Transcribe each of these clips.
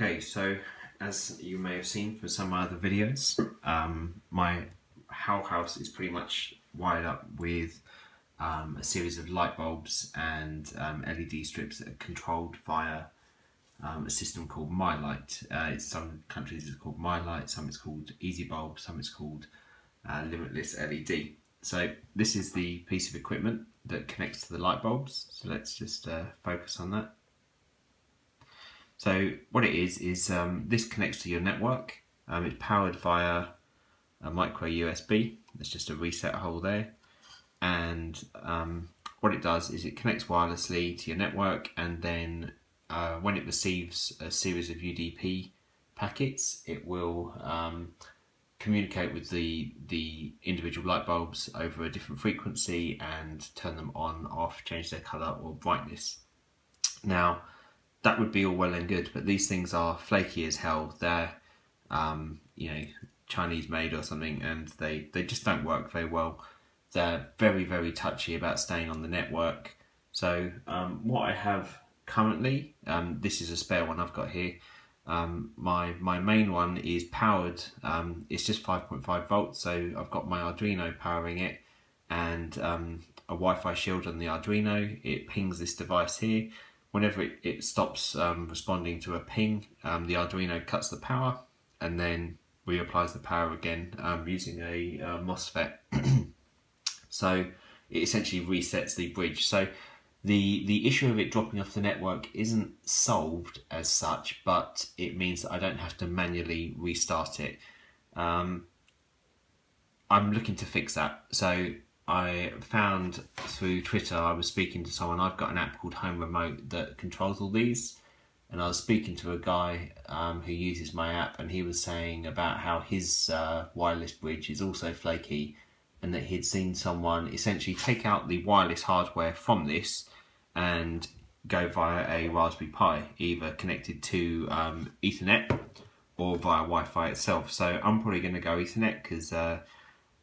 Okay, so as you may have seen from some other videos, um, my Howl house is pretty much wired up with um, a series of light bulbs and um, LED strips that are controlled via um, a system called Milight. Uh, in some countries it's called Milight, some it's called Easy Bulb, some it's called uh, Limitless LED. So this is the piece of equipment that connects to the light bulbs. So let's just uh, focus on that. So what it is, is um, this connects to your network. Um, it's powered via a micro USB. There's just a reset hole there. And um, what it does is it connects wirelessly to your network and then uh, when it receives a series of UDP packets, it will um, communicate with the the individual light bulbs over a different frequency and turn them on, off, change their color or brightness. Now, that would be all well and good, but these things are flaky as hell. They're, um, you know, Chinese made or something, and they, they just don't work very well. They're very, very touchy about staying on the network. So, um, what I have currently, um, this is a spare one I've got here. Um, my my main one is powered. Um, it's just 5.5 volts, so I've got my Arduino powering it, and um, a Wi-Fi shield on the Arduino. It pings this device here whenever it, it stops um, responding to a ping, um, the Arduino cuts the power and then reapplies the power again um, using a uh, MOSFET. so it essentially resets the bridge. So the the issue of it dropping off the network isn't solved as such, but it means that I don't have to manually restart it. Um, I'm looking to fix that. So I found through Twitter, I was speaking to someone. I've got an app called Home Remote that controls all these. And I was speaking to a guy um, who uses my app, and he was saying about how his uh, wireless bridge is also flaky, and that he'd seen someone essentially take out the wireless hardware from this and go via a Raspberry Pi, either connected to um, Ethernet or via Wi Fi itself. So I'm probably going to go Ethernet because. Uh,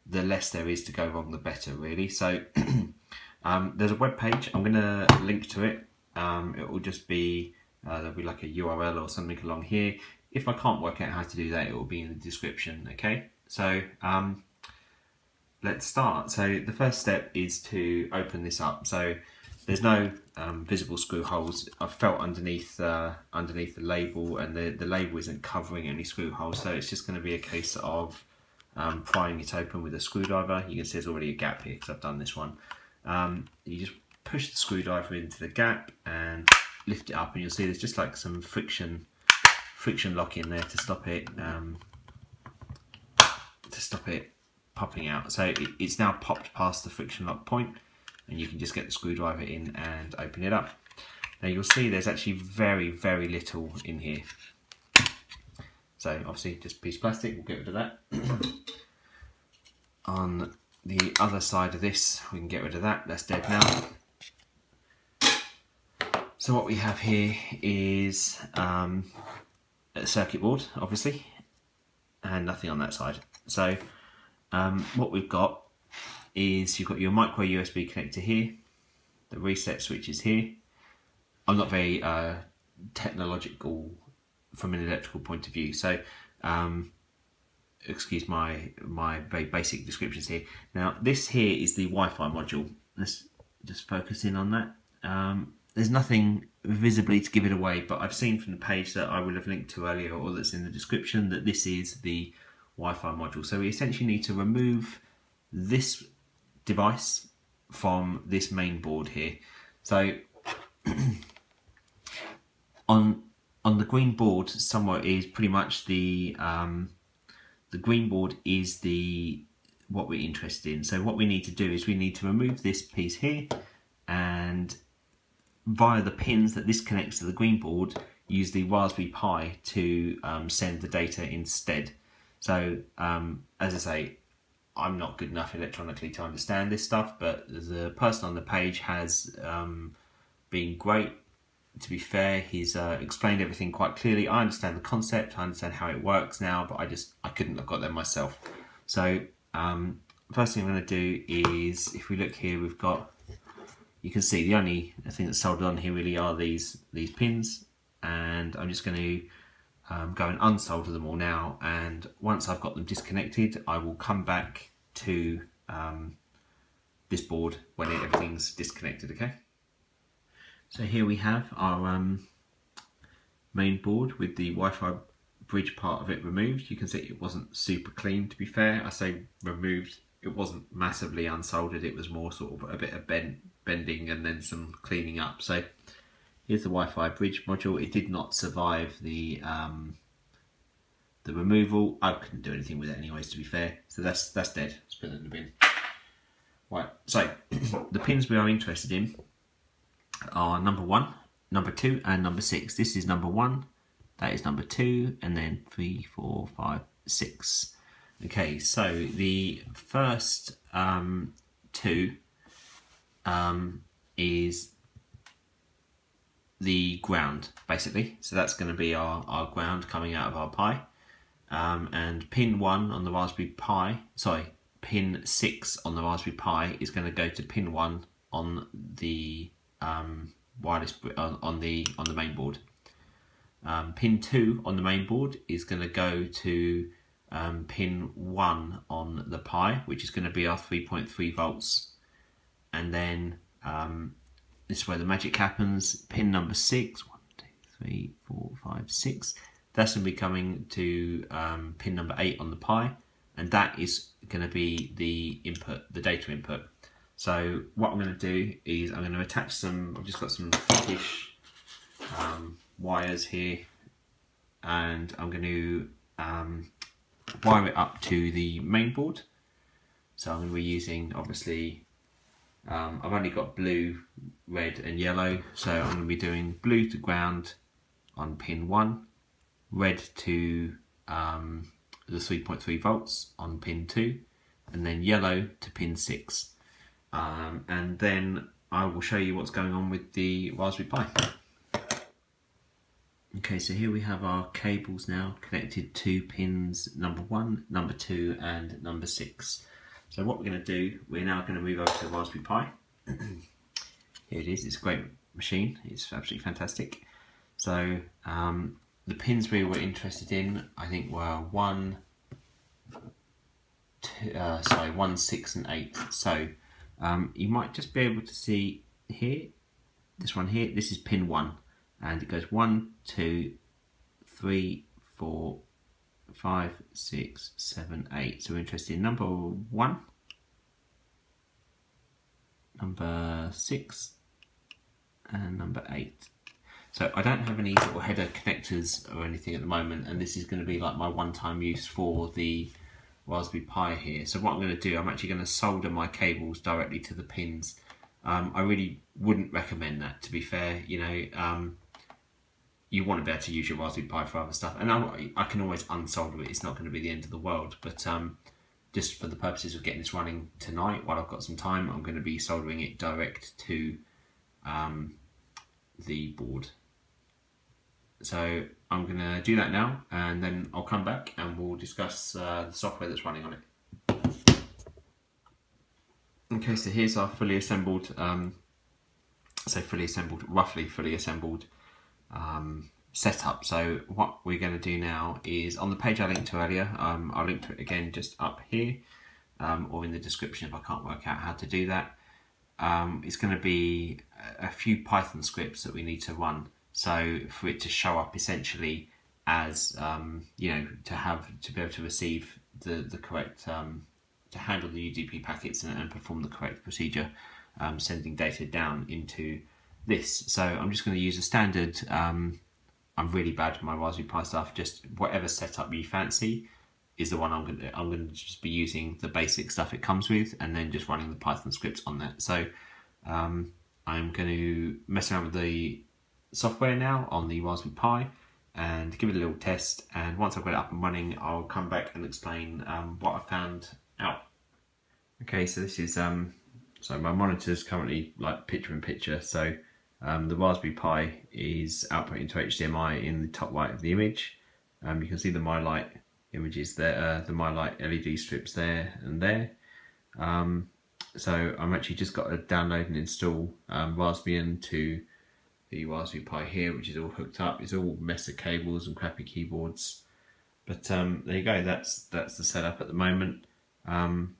the less there is to go wrong, the better, really. So um, there's a web page. I'm going to link to it. Um, it will just be uh, there'll be like a URL or something along here. If I can't work out how to do that, it will be in the description. Okay, so um, let's start. So the first step is to open this up. So there's no um, visible screw holes. I've felt underneath uh, underneath the label, and the the label isn't covering any screw holes. So it's just going to be a case of um, prying it open with a screwdriver. You can see there's already a gap here because I've done this one. Um, you just push the screwdriver into the gap and lift it up and you'll see there's just like some friction friction lock in there to stop it um, to stop it popping out. So it, it's now popped past the friction lock point and you can just get the screwdriver in and open it up. Now you'll see there's actually very, very little in here. So obviously just piece of plastic, we'll get rid of that. On the other side of this, we can get rid of that, that's dead now. So what we have here is um, a circuit board, obviously, and nothing on that side. So um, what we've got is you've got your micro USB connector here, the reset switch is here. I'm not very uh, technological from an electrical point of view. So, um, excuse my my very basic descriptions here. Now, this here is the Wi-Fi module. Let's just focus in on that. Um, there's nothing visibly to give it away, but I've seen from the page that I will have linked to earlier or that's in the description that this is the Wi-Fi module. So we essentially need to remove this device from this main board here. So on on the green board somewhere is pretty much the um, the green board is the what we're interested in. So what we need to do is we need to remove this piece here and via the pins that this connects to the green board use the Raspberry Pi to um, send the data instead. So um, as I say, I'm not good enough electronically to understand this stuff, but the person on the page has um, been great to be fair, he's uh, explained everything quite clearly. I understand the concept, I understand how it works now, but I just I couldn't have got there myself. So um, first thing I'm going to do is, if we look here, we've got you can see the only thing that's soldered on here really are these these pins, and I'm just going to um, go and unsolder them all now and once I've got them disconnected I will come back to um, this board when everything's disconnected okay so here we have our um, main board with the Wi-Fi bridge part of it removed you can see it wasn't super clean to be fair I say removed it wasn't massively unsoldered it was more sort of a bit of bend, bending and then some cleaning up so Here's the Wi-Fi bridge module. It did not survive the um, the removal. I couldn't do anything with it anyways, to be fair. So that's that's dead. Let's put it in the bin. Right, so the pins we are interested in are number one, number two, and number six. This is number one, that is number two, and then three, four, five, six. Okay, so the first um, two um, is the ground basically. So that's going to be our, our ground coming out of our Pi. Um, and pin 1 on the Raspberry Pi, sorry, pin 6 on the Raspberry Pi is going to go to pin 1 on the um, wireless on, on, the on the main board. Um, pin 2 on the main board is going to go to um, pin 1 on the Pi, which is going to be our 3.3 volts. And then um, this is where the magic happens. Pin number six, one, two, three, four, five, six. That's going to be coming to um, pin number eight on the Pi, and that is going to be the input, the data input. So what I'm going to do is I'm going to attach some. I've just got some thick um, wires here, and I'm going to um, wire it up to the main board. So I'm going to be using obviously um, I've only got blue, red and yellow, so I'm going to be doing blue to ground on pin 1, red to um, the 3.3 volts on pin 2, and then yellow to pin 6. Um, and then I will show you what's going on with the Raspberry Pi. Okay, so here we have our cables now connected to pins number 1, number 2 and number 6. So what we're going to do, we're now going to move over to the Raspberry Pi. Here it is, it's a great machine, it's absolutely fantastic. So um, the pins we were interested in, I think were 1, two, uh, sorry, 1, 6 and 8. So um, you might just be able to see here, this one here, this is pin 1. And it goes 1, 2, 3, 4, five, six, seven, eight. So we're interested in number one, number six, and number eight. So I don't have any sort of header connectors or anything at the moment, and this is going to be like my one-time use for the Raspberry Pi here. So what I'm going to do, I'm actually going to solder my cables directly to the pins. Um, I really wouldn't recommend that, to be fair. You know, um, you want to be able to use your Raspberry Pi for other stuff. And I, I can always unsolder it. It's not going to be the end of the world. But um, just for the purposes of getting this running tonight, while I've got some time, I'm going to be soldering it direct to um, the board. So I'm going to do that now, and then I'll come back and we'll discuss uh, the software that's running on it. Okay, so here's our fully assembled, um, say fully assembled, roughly fully assembled um, setup. So what we're going to do now is on the page I linked to earlier, um, I'll link to it again just up here um, or in the description if I can't work out how to do that. Um, it's going to be a few Python scripts that we need to run. So for it to show up essentially as, um, you know, to have, to be able to receive the, the correct, um, to handle the UDP packets and, and perform the correct procedure, um, sending data down into this. So I'm just going to use a standard, um, I'm really bad with my Raspberry Pi stuff, just whatever setup you fancy is the one I'm going to, I'm going to just be using the basic stuff it comes with and then just running the Python scripts on that. So um, I'm going to mess around with the software now on the Raspberry Pi and give it a little test and once I've got it up and running I'll come back and explain um, what I found out. Okay so this is um, so my monitor is currently like picture in picture so um, the Raspberry Pi is output into HDMI in the top right of the image. Um, you can see the Milight images there, uh, the Milight LED strips there and there. Um, so I'm actually just got to download and install um, Raspbian to the Raspberry Pi here, which is all hooked up. It's all mess of cables and crappy keyboards. But um, there you go. That's that's the setup at the moment. Um,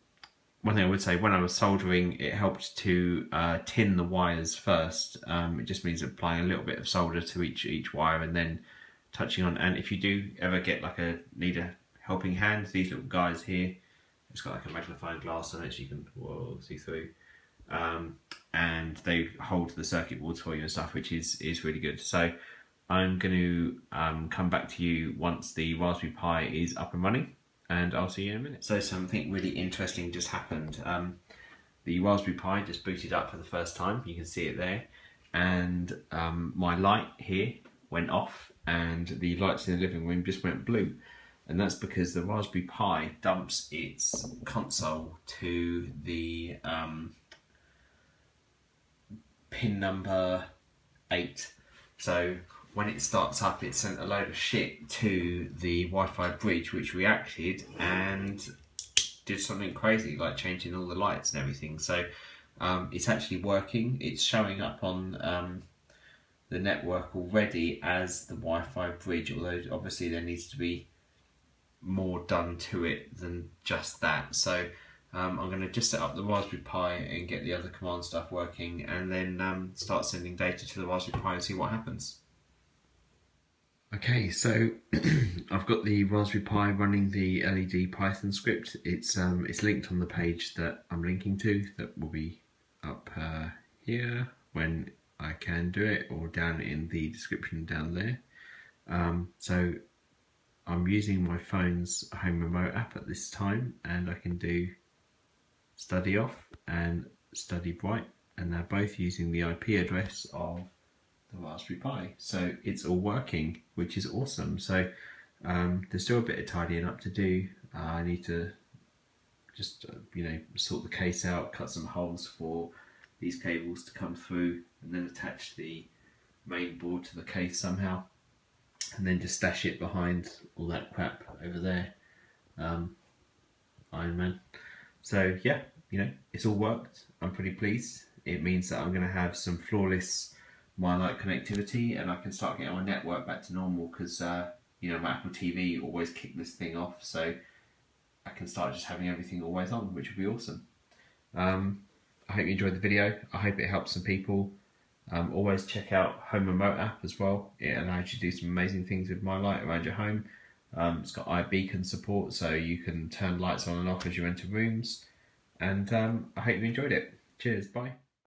one thing I would say, when I was soldering, it helped to uh, tin the wires first. Um, it just means applying a little bit of solder to each each wire and then touching on. And if you do ever get like a need a helping hand, these little guys here, it's got like a magnifying glass on it, so you can whoa, see through. Um, and they hold the circuit boards for you and stuff, which is is really good. So I'm going to um, come back to you once the Raspberry Pi is up and running, and I'll see you in a minute. So something really interesting just happened. Um, the Raspberry Pi just booted up for the first time. You can see it there, and um, my light here went off, and the lights in the living room just went blue. And that's because the Raspberry Pi dumps its console to the um, pin number eight. So when it starts up, it sent a load of shit to the Wi-Fi bridge, which reacted and did something crazy, like changing all the lights and everything. So um, it's actually working. It's showing up on um, the network already as the Wi-Fi bridge, although obviously there needs to be more done to it than just that. So um, I'm going to just set up the Raspberry Pi and get the other command stuff working and then um, start sending data to the Raspberry Pi and see what happens. Okay, so I've got the Raspberry Pi running the LED Python script. It's um, it's linked on the page that I'm linking to that will be up uh, here when I can do it or down in the description down there. Um, so I'm using my phone's home remote app at this time and I can do study off and study bright and they're both using the IP address of the Raspberry Pi. So it's all working which is awesome. So um, there's still a bit of tidying up to do. Uh, I need to just uh, you know sort the case out cut some holes for these cables to come through and then attach the main board to the case somehow and then just stash it behind all that crap over there. Um, Iron Man so yeah, you know, it's all worked. I'm pretty pleased. It means that I'm going to have some flawless Milight connectivity and I can start getting my network back to normal because, uh, you know, my Apple TV always kicked this thing off. So I can start just having everything always on, which would be awesome. Um, I hope you enjoyed the video. I hope it helps some people. Um, always check out Home Remote app as well. It allows you to do some amazing things with Milight around your home. Um, it's got iBeacon support, so you can turn lights on and off as you enter rooms. And um, I hope you enjoyed it. Cheers, bye.